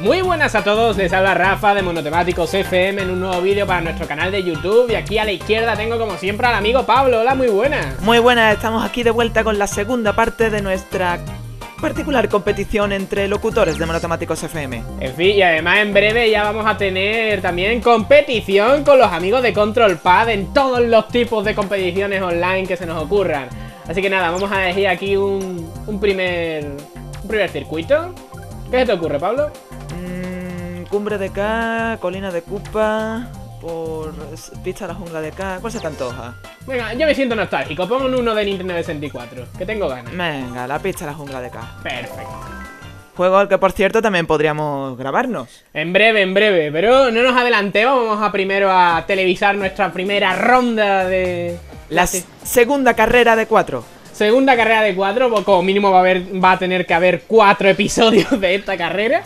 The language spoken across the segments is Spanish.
Muy buenas a todos, les habla Rafa de Monotemáticos FM en un nuevo vídeo para nuestro canal de YouTube y aquí a la izquierda tengo como siempre al amigo Pablo, hola, muy buenas. Muy buenas, estamos aquí de vuelta con la segunda parte de nuestra particular competición entre locutores de Monotemáticos FM. En fin, y además en breve ya vamos a tener también competición con los amigos de Control Pad en todos los tipos de competiciones online que se nos ocurran. Así que nada, vamos a elegir aquí un, un primer, un primer circuito. ¿Qué se te ocurre, Pablo? Cumbre de K, colina de Cupa, por pista a la jungla de K. ¿Cuál se te antoja? Venga, yo me siento nostálgico, pongo uno de Nintendo 64, que tengo ganas. Venga, la pista a la jungla de K. Perfecto. Juego al que por cierto también podríamos grabarnos. En breve, en breve, pero no nos adelantemos, vamos a primero a televisar nuestra primera ronda de... La se- segunda carrera de cuatro. Segunda carrera de cuatro, como mínimo va a, haber, va a tener que haber cuatro episodios de esta carrera.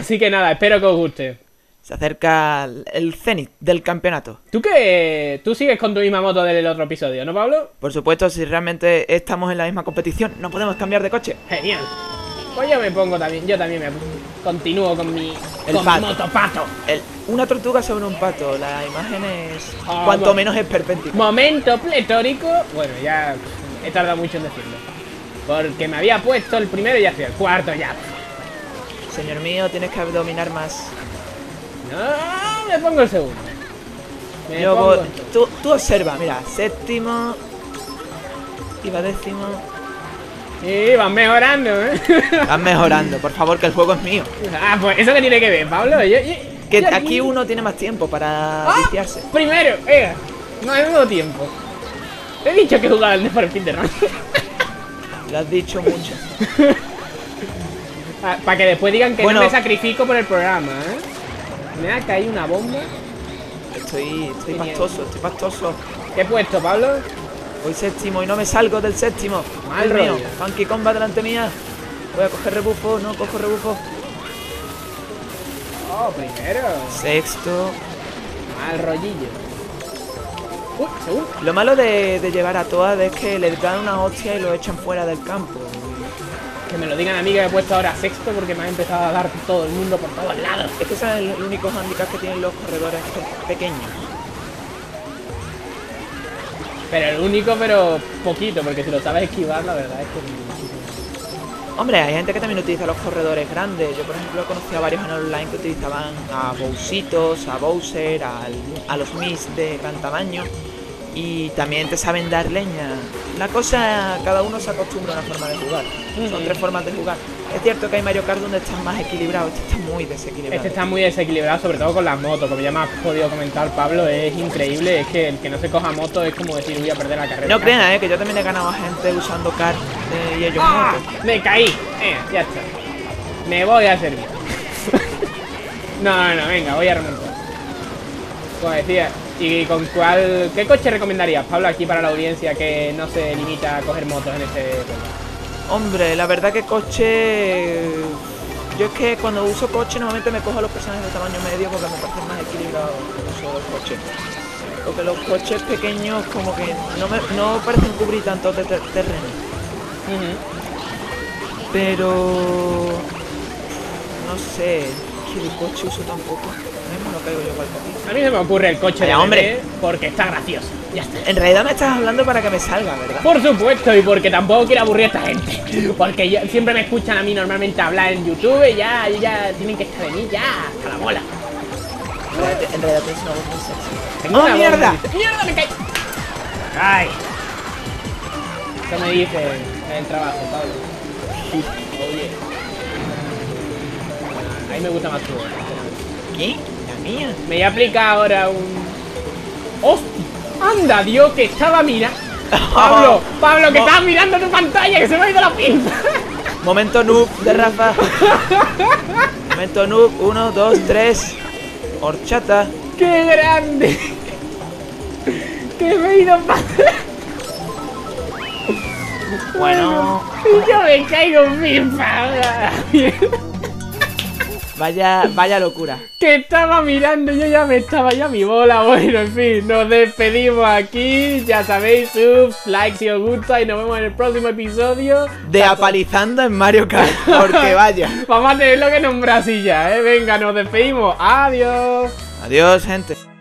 Así que nada, espero que os guste. Se acerca el cenit del campeonato. ¿Tú qué? ¿Tú sigues con tu misma moto del otro episodio, no, Pablo? Por supuesto, si realmente estamos en la misma competición, no podemos cambiar de coche. Genial. Pues yo me pongo también, yo también me continúo con mi, El con mi pato. motopato. El- una tortuga sobre un pato. La imagen es. Ah, cuanto menos esperpéntica. Momento pletórico. Bueno, ya he tardado mucho en decirlo. Porque me había puesto el primero y ya estoy el cuarto ya. Señor mío, tienes que dominar más. No, me pongo el segundo. Me Yo pongo voy- el segundo. tú, tú observa, mira, séptimo. Iba décimo. Y van mejorando, ¿eh? Vas mejorando, por favor, que el juego es mío. ah, pues eso que tiene que ver, Pablo. Yo- yo- Que yo aquí uno tiene más tiempo para ¡Ah! viciarse. Primero, venga. No he dado tiempo. He dicho que jugaba al Need for Speed Run. Lo has dicho mucho. Para que después digan que Bueno. no me sacrifico por el programa, ¿eh? Me ha caído una bomba. Estoy, estoy pastoso, estoy pastoso. ¿Qué he puesto, Pablo? Voy séptimo y no me salgo del séptimo. Mal Dios mío, rollo. Funky Comba delante mía. Voy a coger rebufo, no cojo rebufo. Oh, primero. Sexto. Mal rollillo. Uy, segundo. Lo malo de, de llevar a Toad es que les dan una hostia y lo echan fuera del campo. Que me lo digan a mí que he puesto ahora sexto porque me ha empezado a dar todo el mundo por todos lados. Es que ese es el único handicap que tienen los corredores pe- pequeños. Pero el único, pero poquito, porque si lo sabes esquivar, la verdad es que. Hombre, hay gente que también utiliza los corredores grandes. Yo, por ejemplo, he conocido a varios en online que utilizaban a Bowsitos, a Bowser, al- a los Miss de gran tamaño. Y también te saben dar leña. La cosa, cada uno se acostumbra a una forma de jugar. Son tres formas de jugar. Es cierto que hay Mario Kart donde estás más equilibrado. Este está muy desequilibrado. Este está muy desequilibrado, sobre todo con las motos, como ya me has podido comentar, Pablo, es increíble, es que el que no se coja moto es como decir voy a perder la carrera. No creas, eh, que yo también he ganado a gente usando kart eh, y ellos ¡Ah! motos. Me caí. Eh, ya está. Me voy a servir. no, no, no, venga, voy a remontar. Como decía, ¿y con cuál. ¿Qué coche recomendarías, Pablo, aquí para la audiencia que no se limita a coger motos en este juego? Hombre, la verdad que coche. Yo es que cuando uso coche normalmente me cojo a los personajes de tamaño medio porque me parecen más equilibrados uso del coche. Porque los coches pequeños como que no, me, no parecen cubrir tanto de ter- terreno. Pero... No sé, el coche uso tampoco. No caigo yo para el coche. A mí se me ocurre el coche de hombre. porque está gracioso. Ya está. En realidad me estás hablando para que me salga, ¿verdad? Por supuesto, y porque tampoco quiero aburrir a esta gente. Porque ya- siempre me escuchan a mí normalmente hablar en YouTube y ya, y ya tienen que estar de mí, ya, hasta la bola. En realidad, en realidad tienes una voz muy sexy. Tengo ¡Oh, una mierda! voz- ¡Mierda, me caí! ¡Ay! Eso me dice en el trabajo, Pablo. Oye. A mí me gusta más tu voz. ¿Qué? La mía. Me voy a aplicar ahora un... ¡Hostia! ¡Anda, Dios, que estaba mirando! Pablo, Pablo, que No. estabas mirando tu pantalla, que se me ha ido la pinza. Momento noob de Rafa. Momento noob. Uno, dos, tres. Horchata. ¡Qué grande! ¡Que me he ido para Bueno. Y yo me caigo en FIFA. Vaya, vaya locura. Que estaba mirando, yo ya me estaba ya mi bola. Bueno, en fin, nos despedimos aquí. Ya sabéis, subs, likes si os gusta. Y nos vemos en el próximo episodio. De apalizando en Mario Kart. Porque vaya. Vamos a tenerlo que nombrar así ya, ¿eh? Venga, nos despedimos. Adiós. Adiós, gente.